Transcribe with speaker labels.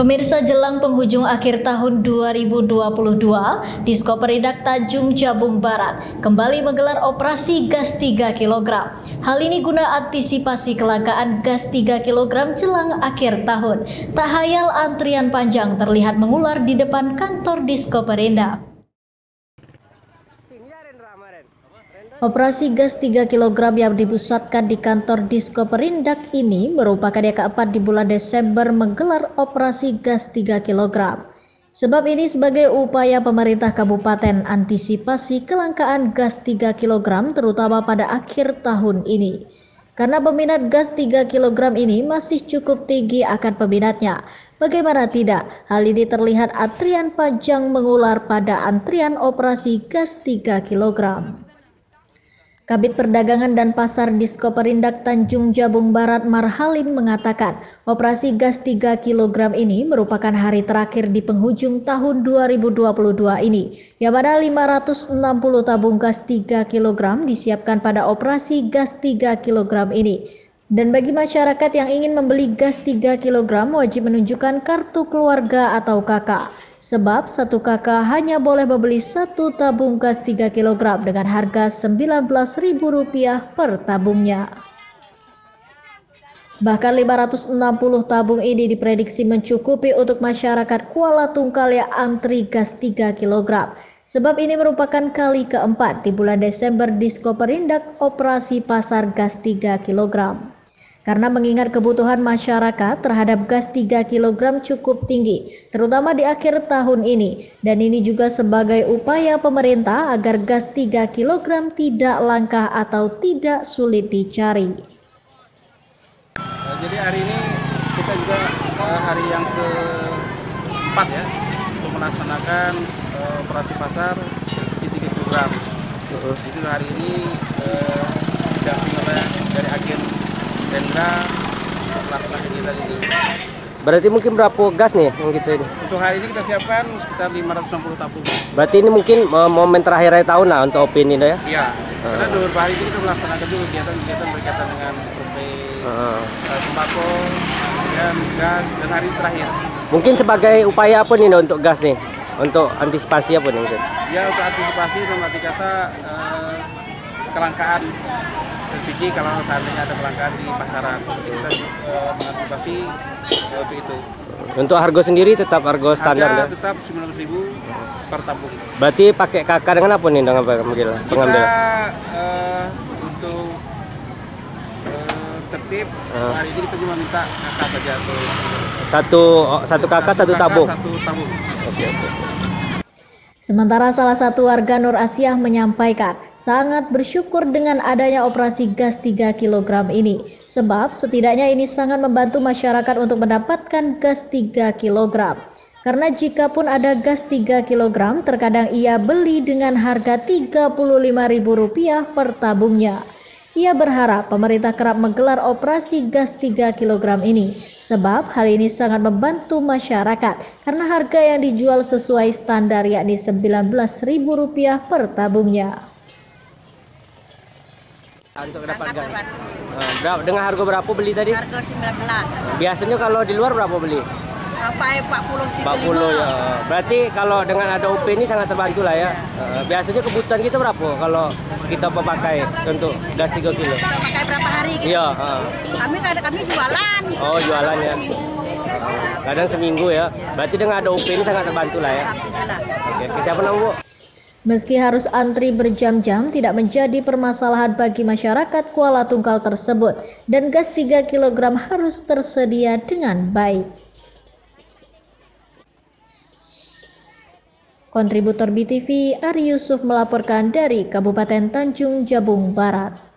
Speaker 1: Pemirsa jelang penghujung akhir tahun 2022, Disko Peridak Tanjung Jabung Barat kembali menggelar operasi gas 3 kg. Hal ini guna antisipasi kelangkaan gas 3 kg jelang akhir tahun. Tak hayal antrian panjang terlihat mengular di depan kantor Disko Peridak. Operasi gas 3 kg yang dipusatkan di kantor Disko Perindak ini merupakan yang keempat di bulan Desember menggelar operasi gas 3 kg. Sebab ini sebagai upaya pemerintah kabupaten antisipasi kelangkaan gas 3 kg terutama pada akhir tahun ini. Karena peminat gas 3 kg ini masih cukup tinggi akan peminatnya. Bagaimana tidak, hal ini terlihat antrian panjang mengular pada antrian operasi gas 3 kg. Kabit Perdagangan dan Pasar Disko Perindak Tanjung Jabung Barat Marhalim mengatakan, operasi gas 3 kg ini merupakan hari terakhir di penghujung tahun 2022 ini, yang mana 560 tabung gas 3 kg disiapkan pada operasi gas 3 kg ini. Dan bagi masyarakat yang ingin membeli gas 3 kg wajib menunjukkan kartu keluarga atau KK. Sebab satu KK hanya boleh membeli satu tabung gas 3 kg dengan harga Rp19.000 per tabungnya. Bahkan 560 tabung ini diprediksi mencukupi untuk masyarakat Kuala Tungkal yang antri gas 3 kg. Sebab ini merupakan kali keempat di bulan Desember Disko Perindak operasi pasar gas 3 kg. Karena mengingat kebutuhan masyarakat terhadap gas 3 kg cukup tinggi, terutama di akhir tahun ini. Dan ini juga sebagai upaya pemerintah agar gas 3 kg tidak langka atau tidak sulit dicari.
Speaker 2: Uh, jadi hari ini kita juga uh, hari yang keempat ya untuk melaksanakan uh, operasi pasar di 3 kg. Jadi hari ini uh, didampingi oleh dari agen Denda pelaksana kegiatan ini.
Speaker 3: Berarti mungkin berapa gas nih yang gitu ini?
Speaker 2: Untuk hari ini kita siapkan sekitar 560 tabung.
Speaker 3: Berarti ini mungkin uh, momen terakhir akhir tahun lah untuk opini ya?
Speaker 2: Iya. Karena beberapa hari ini kita melaksanakan juga kegiatan-kegiatan berkaitan dengan survei uh. sembako, kemudian gas dan hari terakhir.
Speaker 3: Mungkin sebagai upaya apa nih untuk gas nih? Untuk antisipasi apa nih?
Speaker 2: Ya untuk antisipasi dalam arti kata uh, kelangkaan LPG kalau seandainya ada kelangkaan di pasaran. Jadi kita uh, mengantisipasi uh, untuk itu.
Speaker 3: Untuk harga sendiri tetap harga standar
Speaker 2: harga ya? tetap 900.000 per tabung.
Speaker 3: Berarti pakai kakak dengan apa nih dengan pengambil?
Speaker 2: Kita uh, untuk uh, tertib uh. hari ini kita cuma minta kakak saja.
Speaker 3: Satu oh, satu kakak satu, satu tabung.
Speaker 2: Satu tabung.
Speaker 3: Oke okay, oke. Okay.
Speaker 1: Sementara salah satu warga Nur Asia menyampaikan sangat bersyukur dengan adanya operasi gas 3 kg ini sebab setidaknya ini sangat membantu masyarakat untuk mendapatkan gas 3 kg. Karena jika pun ada gas 3 kg terkadang ia beli dengan harga Rp35.000 per tabungnya. Ia berharap pemerintah kerap menggelar operasi gas 3 kg ini sebab hal ini sangat membantu masyarakat karena harga yang dijual sesuai standar yakni Rp19.000 per tabungnya.
Speaker 3: Untuk dapat gas. Uh, dengan harga berapa beli tadi?
Speaker 4: Harga 19.
Speaker 3: Biasanya kalau di luar berapa beli?
Speaker 4: Apa 40
Speaker 3: 35. 40 ya. Berarti kalau dengan ada UP ini sangat terbantu lah ya. Uh, biasanya kebutuhan kita berapa kalau kita pakai untuk gas 3 kilo?
Speaker 4: Pakai berapa hari gitu?
Speaker 3: Iya, uh.
Speaker 4: Kami kami jualan.
Speaker 3: Oh, jualan ya. Kadang seminggu ya. Berarti dengan ada UP ini sangat terbantu lah ya. Oke, okay. siapa nama Bu?
Speaker 1: Meski harus antri berjam-jam tidak menjadi permasalahan bagi masyarakat Kuala Tungkal tersebut dan gas 3 kg harus tersedia dengan baik. Kontributor BTV Ari Yusuf melaporkan dari Kabupaten Tanjung Jabung Barat.